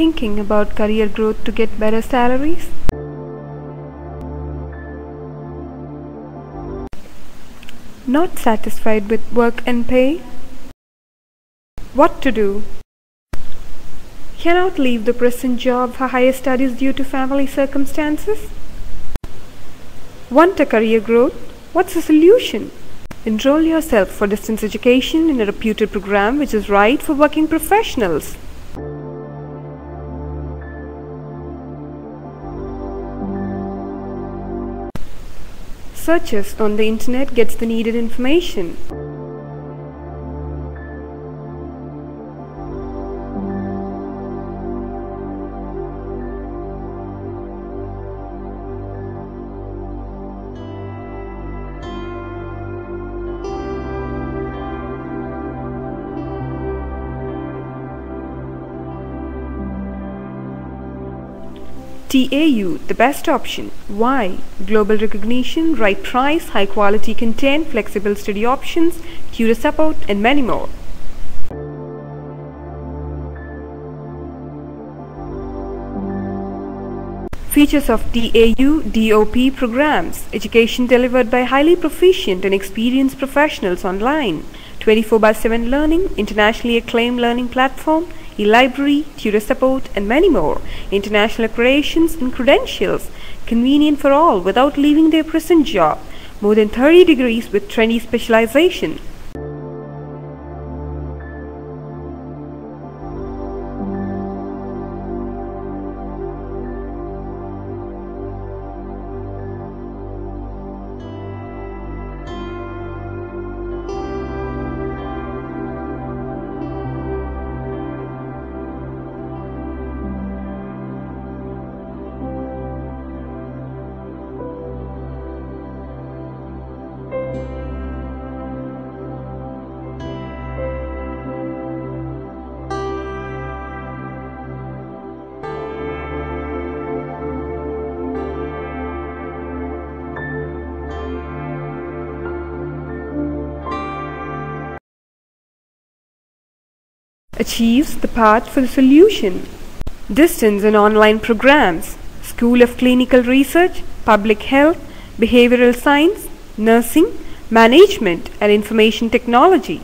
thinking about career growth to get better salaries? Not satisfied with work and pay? What to do? Cannot leave the present job for higher studies due to family circumstances? Want a career growth? What's the solution? Enroll yourself for distance education in a reputed program which is right for working professionals. Searches on the internet gets the needed information. TAU, the best option. Why? Global recognition, right price, high quality content, flexible study options, tutor support, and many more. Features of TAU DOP programs Education delivered by highly proficient and experienced professionals online. 24 by 7 learning, internationally acclaimed learning platform, e-library, tutor support, and many more. International accreditations and credentials. Convenient for all without leaving their present job. More than 30 degrees with trendy specialization. Achieves the path for the solution. Distance and online programs, School of Clinical Research, Public Health, Behavioral Science, Nursing, Management and Information Technology.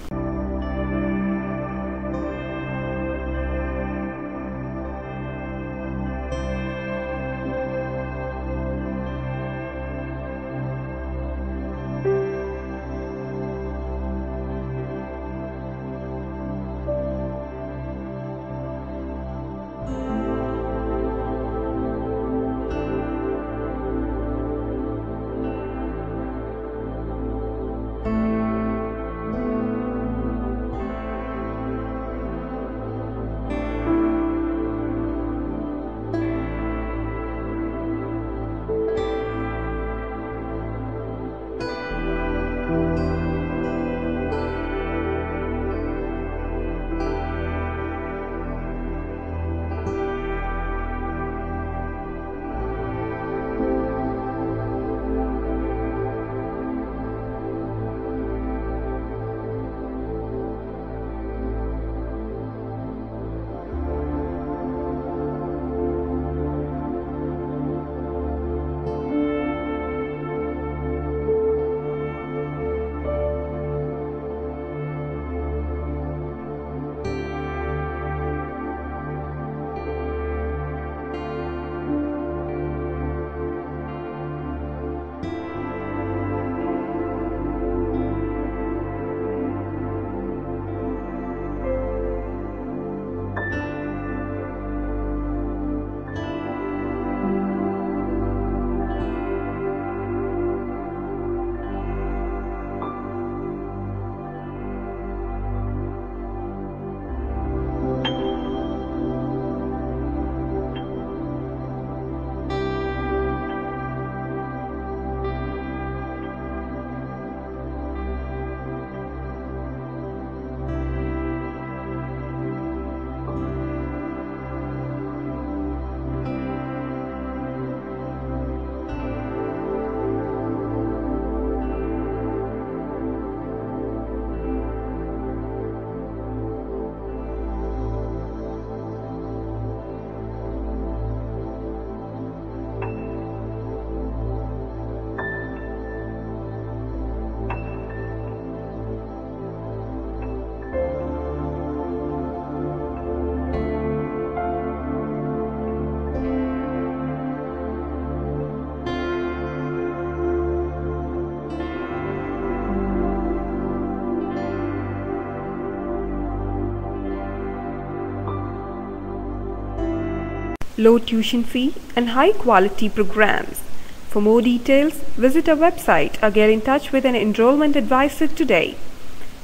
Low tuition fee, and high quality programs. For more details, visit our website or get in touch with an enrollment advisor today.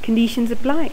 Conditions apply.